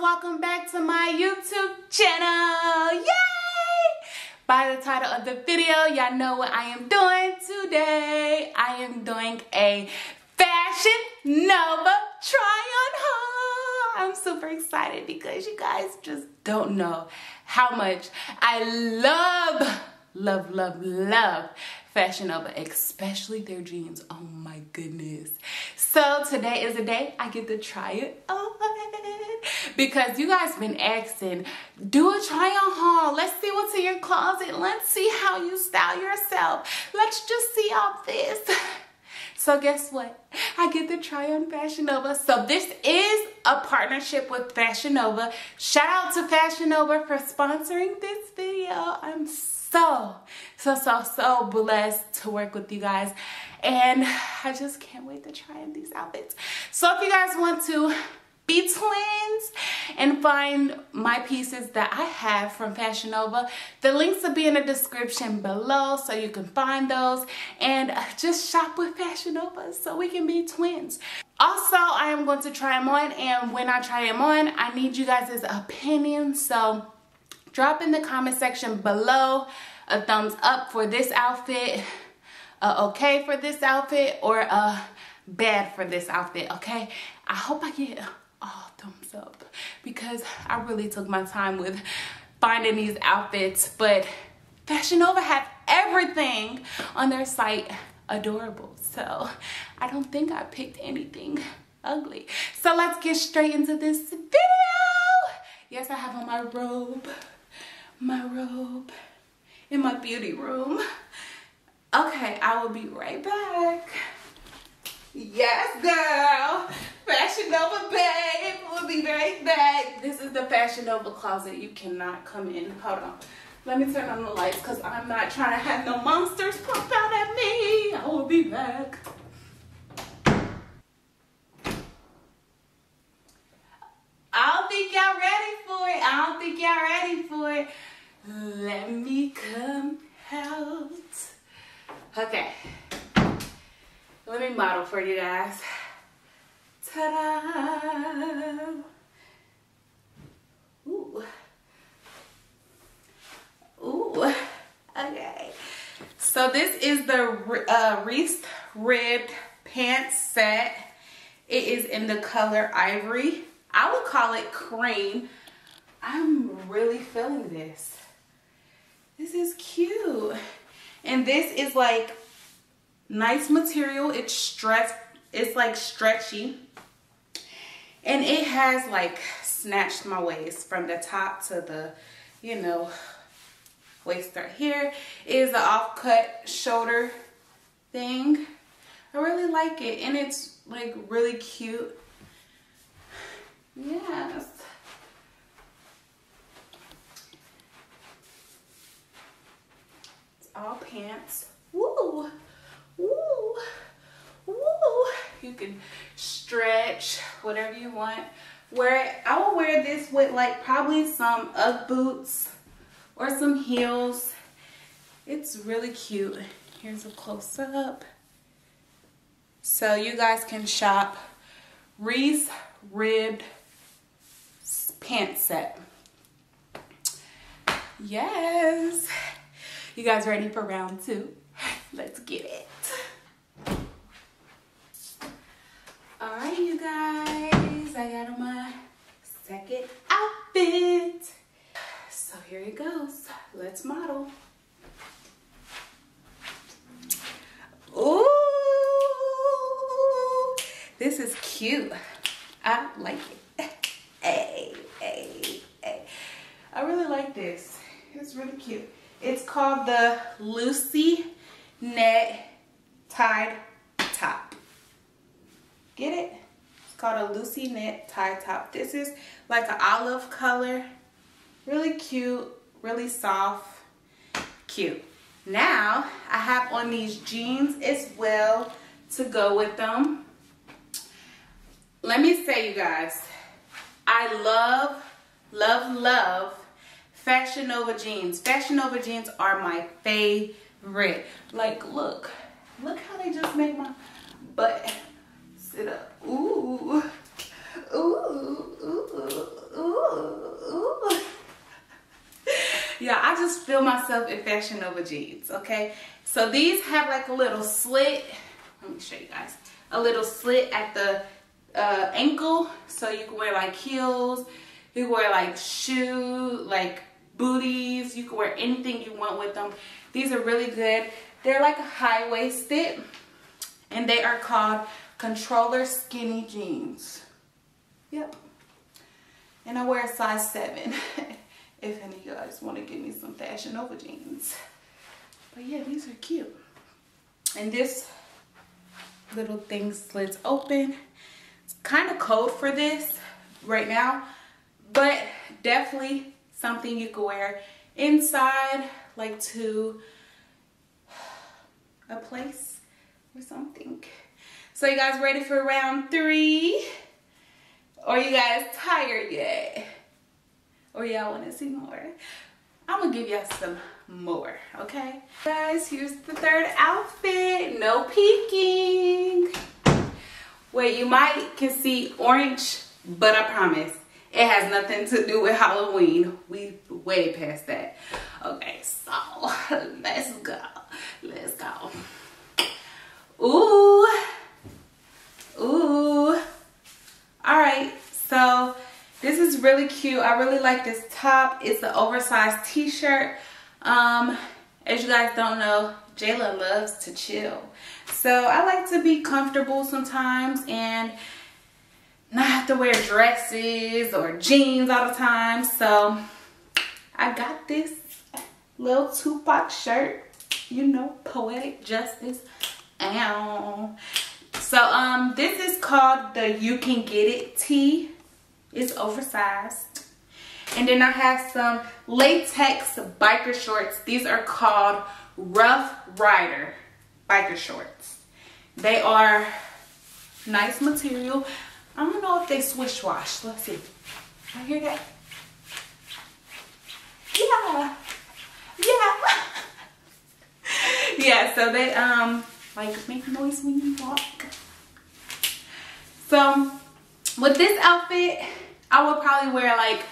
welcome back to my YouTube channel. Yay! By the title of the video, y'all know what I am doing today. I am doing a Fashion Nova try on haul. I'm super excited because you guys just don't know how much I love, love, love, love Fashion Nova, especially their jeans. Oh my goodness. So today is the day I get to try it on because you guys been asking, do a try on haul. Let's see what's in your closet. Let's see how you style yourself. Let's just see all this. So guess what? I get to try on Fashion Nova. So this is a partnership with Fashion Nova. Shout out to Fashion Nova for sponsoring this video. I'm so, so, so, so blessed to work with you guys. And I just can't wait to try on these outfits. So if you guys want to be twins and find my pieces that I have from Fashion Nova. The links will be in the description below so you can find those and uh, just shop with Fashion Nova so we can be twins. Also, I am going to try them on and when I try them on, I need you guys' opinion. So drop in the comment section below a thumbs up for this outfit, a okay for this outfit, or a bad for this outfit, okay? I hope I get all thumbs up because I really took my time with finding these outfits, but Fashion Nova have everything on their site adorable. So I don't think I picked anything ugly. So let's get straight into this video. Yes, I have on my robe, my robe in my beauty room. Okay, I will be right back. Yes, girl. Fashion Nova babe. We'll be right back. This is the Fashion Nova closet. You cannot come in. Hold on. Let me turn on the lights because I'm not trying to have no monsters pop out at me. I will be back. I don't think y'all ready for it. I don't think y'all ready for it. Let me come out. Okay. Let me model for you guys. Ta-da! Ooh. Ooh. Okay. So this is the uh, Reese ribbed pants set. It is in the color ivory. I would call it cream. I'm really feeling this. This is cute. And this is like nice material. It's stretch, it's like stretchy. And it has like snatched my waist from the top to the, you know, waist right here. It is an off-cut shoulder thing. I really like it. And it's like really cute. Yes. It's all pants. Woo! Woo! Woo! You can stretch whatever you want. Wear it. I will wear this with like probably some UGG boots or some heels. It's really cute. Here's a close up. So you guys can shop Reese ribbed pant set. Yes. You guys ready for round two? Let's get it. All right, you guys, I got on my second outfit. So here it goes. Let's model. Ooh, this is cute. I like it. Hey, hey, hey. I really like this. It's really cute. It's called the Lucy Net Tied. Get it? It's called a Lucy Knit Tie Top. This is like an olive color. Really cute, really soft, cute. Now, I have on these jeans as well to go with them. Let me say, you guys, I love, love, love Fashion Nova jeans. Fashion Nova jeans are my favorite. Like, look. Look how they just make my butt sit up. Ooh, ooh, ooh, ooh, ooh. yeah, I just feel myself in Fashion Nova jeans, okay? So these have like a little slit. Let me show you guys. A little slit at the uh, ankle. So you can wear like heels. You can wear like shoe, like booties. You can wear anything you want with them. These are really good. They're like high-waisted and they are called Controller Skinny Jeans. Yep. And I wear a size 7. if any of you guys want to give me some Fashion Nova jeans. But yeah, these are cute. And this little thing slits open. It's kind of cold for this right now, but definitely something you could wear inside, like to a place or something. So you guys ready for round three? Or you guys tired yet? Or y'all want to see more? I'm gonna give y'all some more, okay? Guys, here's the third outfit. No peeking. Wait, you might can see orange, but I promise it has nothing to do with Halloween. We way past that. Okay, so let's go. Let's go. Ooh. All right, so this is really cute. I really like this top. It's the oversized t-shirt. Um, as you guys don't know, Jalyn loves to chill. So I like to be comfortable sometimes and not have to wear dresses or jeans all the time. So I got this little Tupac shirt, you know, poetic justice. Ow. So um, this is called the You Can Get It tee. It's oversized. And then I have some latex biker shorts. These are called Rough Rider biker shorts. They are nice material. I don't know if they swish wash. Let's see. I hear that. Yeah. Yeah. yeah, so they um like make noise when you walk. So with this outfit, I would probably wear like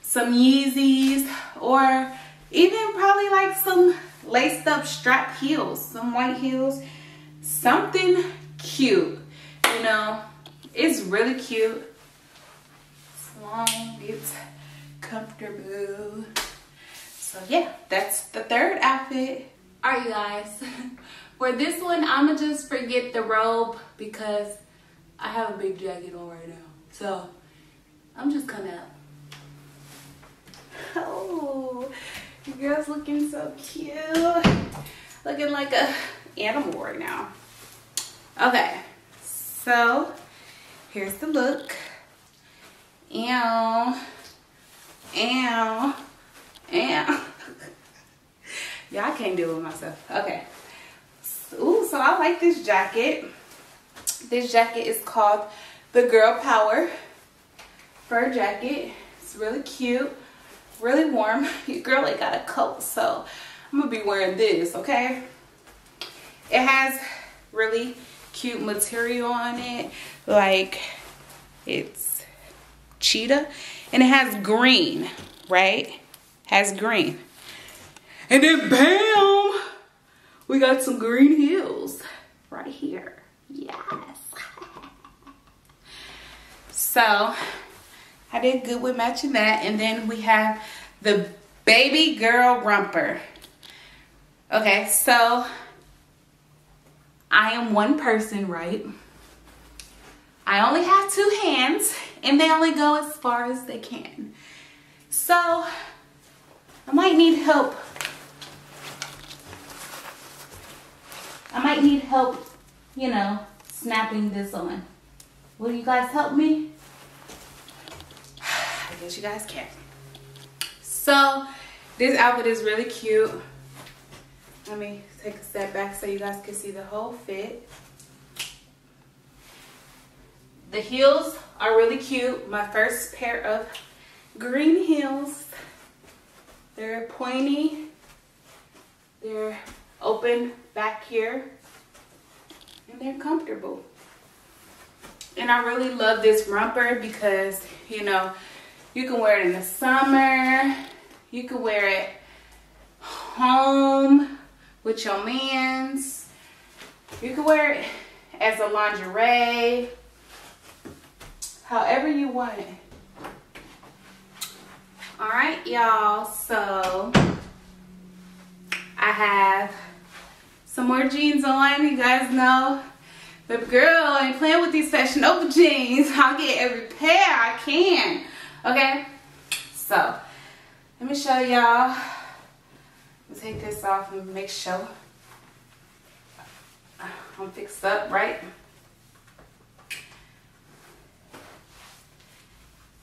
some Yeezys or even probably like some laced up strap heels, some white heels, something cute, you know. It's really cute. It's long, it's comfortable. So yeah, that's the third outfit. All right, you guys. For this one, I'ma just forget the robe because I have a big jacket on right now. So I'm just coming up. Oh, your girl's looking so cute. Looking like a animal right now. Okay, so here's the look. Ew. Ew. yeah, I can't deal with myself. Okay. Ooh, so I like this jacket. This jacket is called the Girl Power fur jacket. It's really cute, really warm. Your girl ain't got a coat, so I'm gonna be wearing this, okay? It has really cute material on it, like it's cheetah, and it has green, right? Has green. And then bam, we got some green heels right here. Yes. So I did good with matching that. And then we have the baby girl romper. Okay, so I am one person, right? I only have two hands and they only go as far as they can. So I might need help. I might need help, you know, snapping this on. Will you guys help me? Guess you guys can. So this outfit is really cute. Let me take a step back so you guys can see the whole fit. The heels are really cute. My first pair of green heels. They're pointy. They're open back here. And they're comfortable. And I really love this romper because, you know, you can wear it in the summer. You can wear it home with your mans. You can wear it as a lingerie, however you want it. All right, y'all, so I have some more jeans on. You guys know the girl I ain't playing with these Fashion Nova jeans. I'll get every pair I can. Okay, so let me show y'all. Take this off and make sure I'm fixed up right.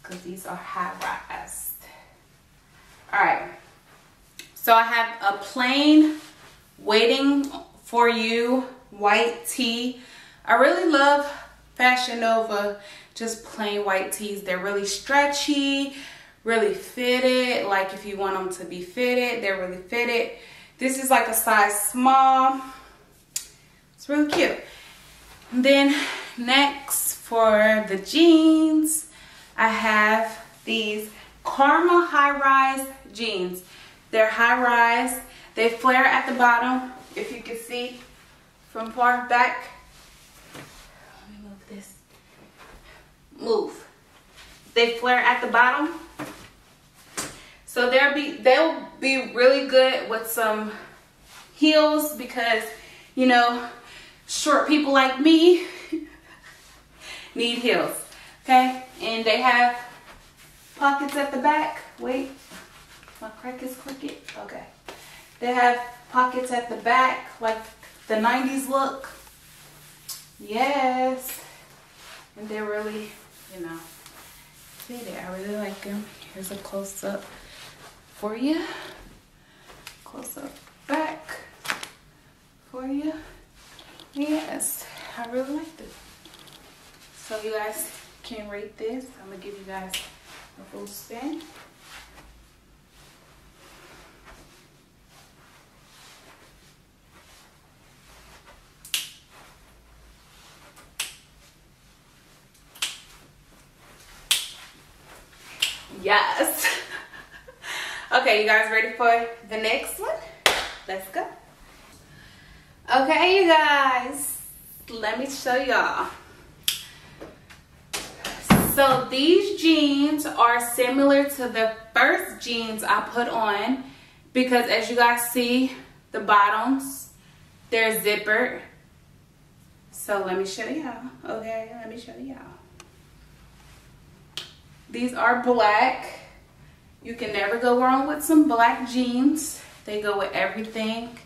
Because these are high rise. Alright. So I have a plain waiting for you white tee. I really love Fashion Nova just plain white tees. They're really stretchy, really fitted. Like if you want them to be fitted, they're really fitted. This is like a size small. It's really cute. And then next for the jeans, I have these Karma High Rise jeans. They're high rise. They flare at the bottom, if you can see from far back. Let me move this. Move. They flare at the bottom. So they'll be they'll be really good with some heels because you know short people like me need heels. Okay, and they have pockets at the back. Wait, my crack is crooked. Okay, they have pockets at the back like the 90s look. Yes, and they're really, you know, fitted. I really like them. Here's a close up for you. Close up back for you. Yes, I really liked it. So you guys can rate this. I'm gonna give you guys a full spin. Yes. okay, you guys ready for the next one? Let's go. Okay, you guys, let me show y'all. So these jeans are similar to the first jeans I put on because as you guys see, the bottoms, they're zippered. So let me show y'all, okay? Let me show y'all. These are black. You can never go wrong with some black jeans. They go with everything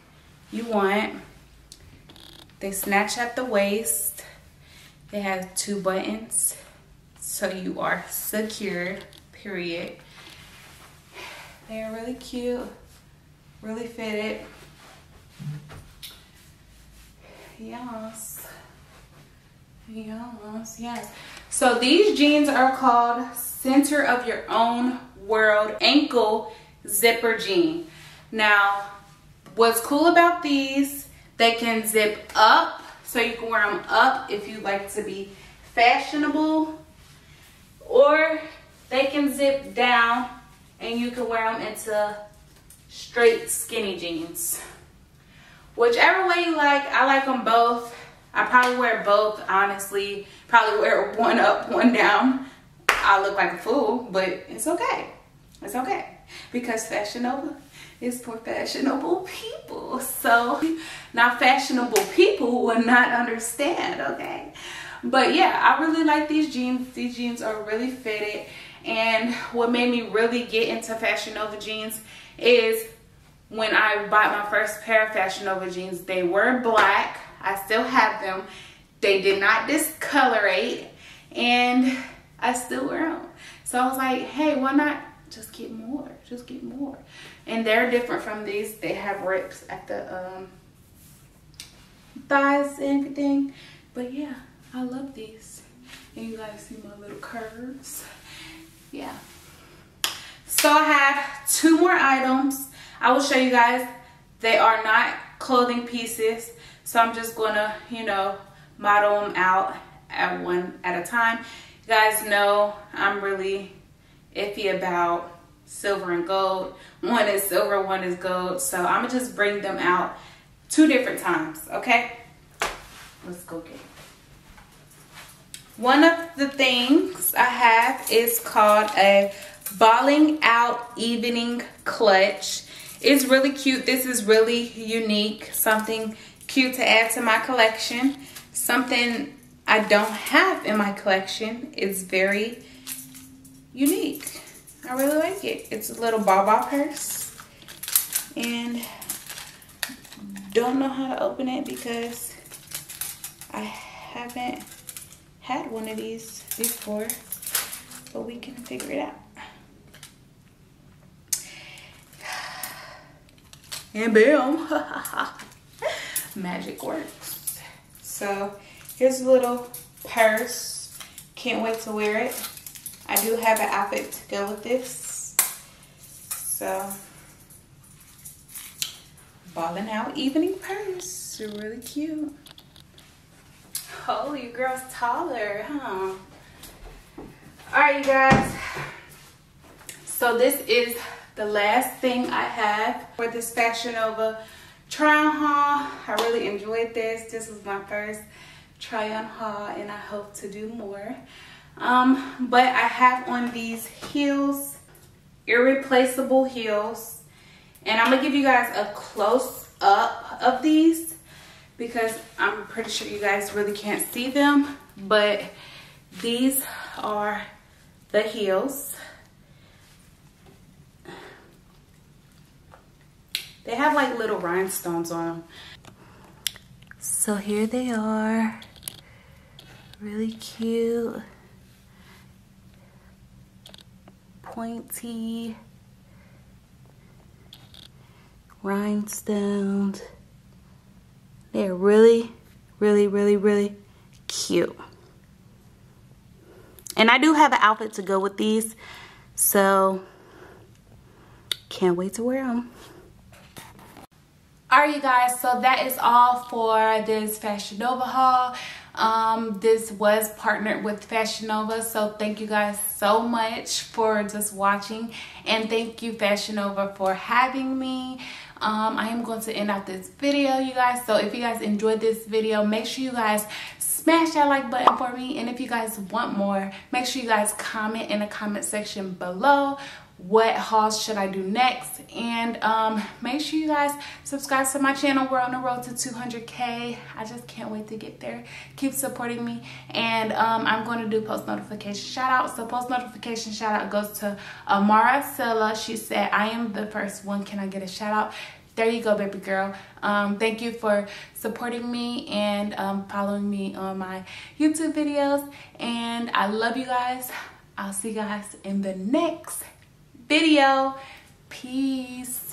you want. They snatch at the waist. They have two buttons. So you are secure, period. They are really cute, really fitted. Yes. Yes, yes. So these jeans are called Center of Your Own World Ankle Zipper Jean. Now, what's cool about these they can zip up, so you can wear them up if you like to be fashionable. Or they can zip down and you can wear them into straight skinny jeans. Whichever way you like, I like them both. I probably wear both, honestly. Probably wear one up, one down. I look like a fool, but it's okay. It's okay. Because Fashion Nova is for fashionable people. So not fashionable people will not understand, okay? But yeah, I really like these jeans. These jeans are really fitted. And what made me really get into Fashion Nova jeans is when I bought my first pair of Fashion Nova jeans, they were black. I still have them. They did not discolorate and I still wear them. So I was like, hey, why not just get more? Just get more. And they're different from these. They have rips at the um, thighs and everything. But yeah, I love these. And you guys see my little curves. Yeah. So I have two more items. I will show you guys. They are not clothing pieces. So I'm just gonna, you know, model them out at one at a time. Guys know I'm really iffy about silver and gold. One is silver, one is gold. So I'm gonna just bring them out two different times, okay? Let's go get it. One of the things I have is called a balling out evening clutch. It's really cute. This is really unique. Something cute to add to my collection. Something I don't have in my collection. It's very unique. I really like it. It's a little baba purse. And don't know how to open it because I haven't had one of these before. But we can figure it out. And boom. Magic works. So here's a little purse. Can't wait to wear it. I do have an outfit to go with this. So, balling out evening purse. Really cute. Oh, your girl's taller, huh? All right, you guys. So this is the last thing I have for this Fashion Nova try-on haul. I really enjoyed this. This was my first try-on haul and I hope to do more. Um, but I have on these heels, irreplaceable heels. And I'm gonna give you guys a close up of these because I'm pretty sure you guys really can't see them. But these are the heels. They have like little rhinestones on them. So here they are. Really cute. Pointy. Rhinestones. They're really, really, really, really cute. And I do have an outfit to go with these. So, can't wait to wear them. Alright you guys, so that is all for this Fashion Nova haul. Um, this was partnered with Fashion Nova, so thank you guys so much for just watching. And thank you Fashion Nova for having me. Um, I am going to end out this video, you guys. So if you guys enjoyed this video, make sure you guys smash that like button for me. And if you guys want more, make sure you guys comment in the comment section below what hauls should I do next. And um, make sure you guys subscribe to my channel. We're on the road to 200k I just can't wait to get there. Keep supporting me. And um, I'm going to do post notification shout out. So post notification shout out goes to Amara Silla. She said I am the first one. Can I get a shout out there you go baby girl um, thank you for supporting me and um, following me on my YouTube videos and I love you guys I'll see you guys in the next video. Peace.